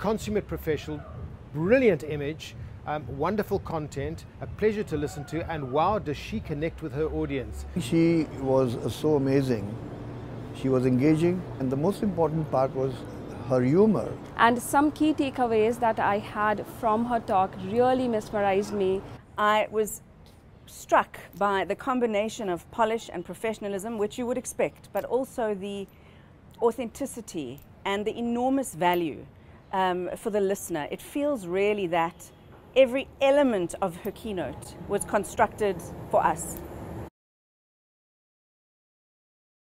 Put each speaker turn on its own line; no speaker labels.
consummate professional, brilliant image, um, wonderful content, a pleasure to listen to, and wow, does she connect with her audience.
She was so amazing. She was engaging, and the most important part was her humor.
And some key takeaways that I had from her talk really mesmerized me.
I was struck by the combination of polish and professionalism, which you would expect, but also the authenticity and the enormous value um, for the listener. It feels really that every element of her keynote was constructed for us.